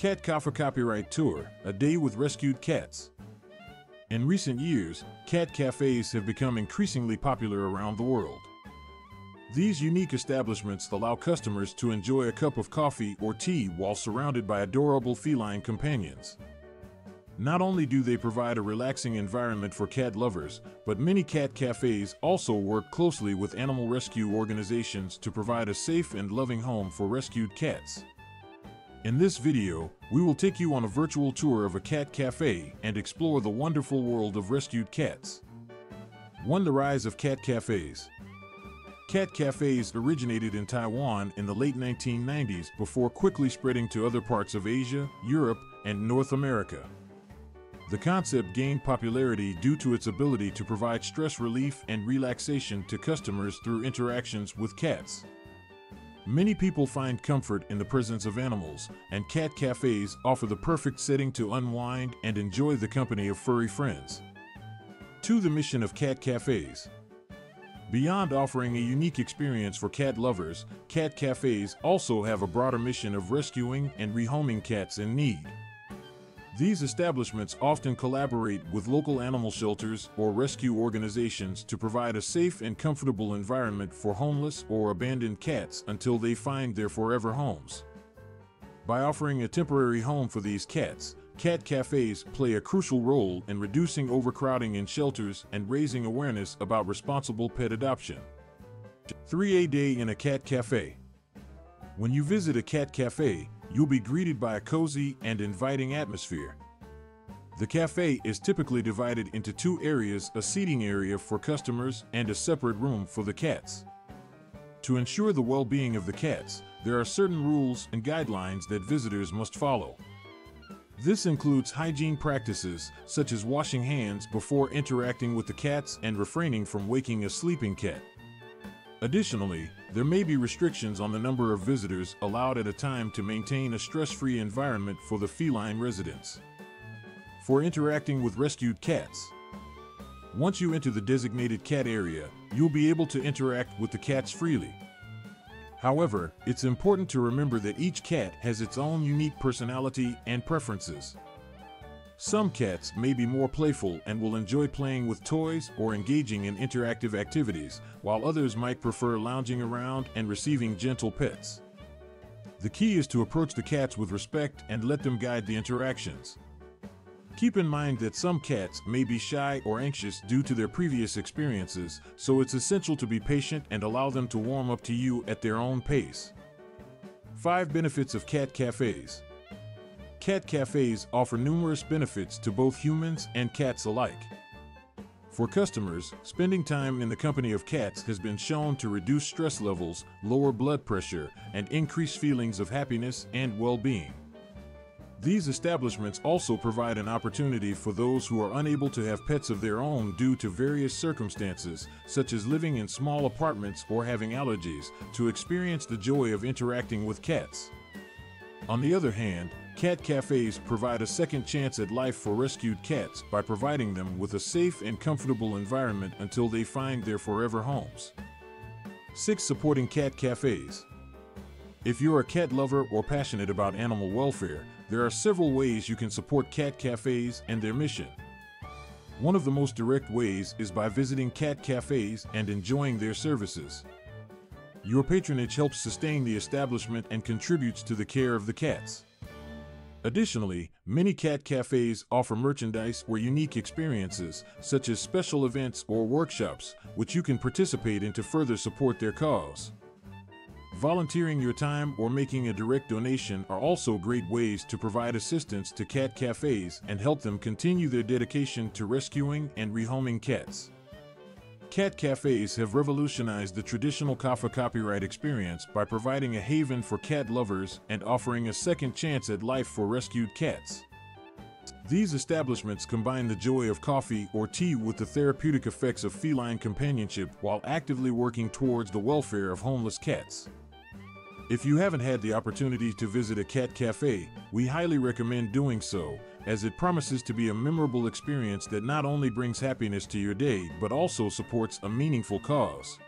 Cat Kafka Copyright Tour A Day with Rescued Cats. In recent years, cat cafes have become increasingly popular around the world. These unique establishments allow customers to enjoy a cup of coffee or tea while surrounded by adorable feline companions. Not only do they provide a relaxing environment for cat lovers, but many cat cafes also work closely with animal rescue organizations to provide a safe and loving home for rescued cats. In this video, we will take you on a virtual tour of a cat cafe and explore the wonderful world of rescued cats. 1. The rise of cat cafes. Cat cafes originated in Taiwan in the late 1990s before quickly spreading to other parts of Asia, Europe, and North America. The concept gained popularity due to its ability to provide stress relief and relaxation to customers through interactions with cats. Many people find comfort in the presence of animals, and cat cafes offer the perfect setting to unwind and enjoy the company of furry friends. To the mission of cat cafes. Beyond offering a unique experience for cat lovers, cat cafes also have a broader mission of rescuing and rehoming cats in need. These establishments often collaborate with local animal shelters or rescue organizations to provide a safe and comfortable environment for homeless or abandoned cats until they find their forever homes. By offering a temporary home for these cats, cat cafes play a crucial role in reducing overcrowding in shelters and raising awareness about responsible pet adoption. 3 A Day in a Cat Cafe When you visit a cat cafe, you'll be greeted by a cozy and inviting atmosphere. The cafe is typically divided into two areas a seating area for customers and a separate room for the cats. To ensure the well being of the cats, there are certain rules and guidelines that visitors must follow. This includes hygiene practices, such as washing hands before interacting with the cats and refraining from waking a sleeping cat. Additionally, there may be restrictions on the number of visitors allowed at a time to maintain a stress-free environment for the feline residents. For interacting with rescued cats, once you enter the designated cat area, you'll be able to interact with the cats freely. However, it's important to remember that each cat has its own unique personality and preferences. Some cats may be more playful and will enjoy playing with toys or engaging in interactive activities, while others might prefer lounging around and receiving gentle pets. The key is to approach the cats with respect and let them guide the interactions. Keep in mind that some cats may be shy or anxious due to their previous experiences, so it's essential to be patient and allow them to warm up to you at their own pace. 5 Benefits of Cat Cafes Cat cafes offer numerous benefits to both humans and cats alike. For customers, spending time in the company of cats has been shown to reduce stress levels, lower blood pressure, and increase feelings of happiness and well-being. These establishments also provide an opportunity for those who are unable to have pets of their own due to various circumstances, such as living in small apartments or having allergies, to experience the joy of interacting with cats. On the other hand, cat cafes provide a second chance at life for rescued cats by providing them with a safe and comfortable environment until they find their forever homes. 6. Supporting cat cafes. If you're a cat lover or passionate about animal welfare, there are several ways you can support cat cafes and their mission. One of the most direct ways is by visiting cat cafes and enjoying their services. Your patronage helps sustain the establishment and contributes to the care of the cats. Additionally, many cat cafes offer merchandise or unique experiences, such as special events or workshops, which you can participate in to further support their cause. Volunteering your time or making a direct donation are also great ways to provide assistance to cat cafes and help them continue their dedication to rescuing and rehoming cats. Cat cafes have revolutionized the traditional Kafka copyright experience by providing a haven for cat lovers and offering a second chance at life for rescued cats. These establishments combine the joy of coffee or tea with the therapeutic effects of feline companionship while actively working towards the welfare of homeless cats. If you haven't had the opportunity to visit a cat cafe, we highly recommend doing so, as it promises to be a memorable experience that not only brings happiness to your day but also supports a meaningful cause.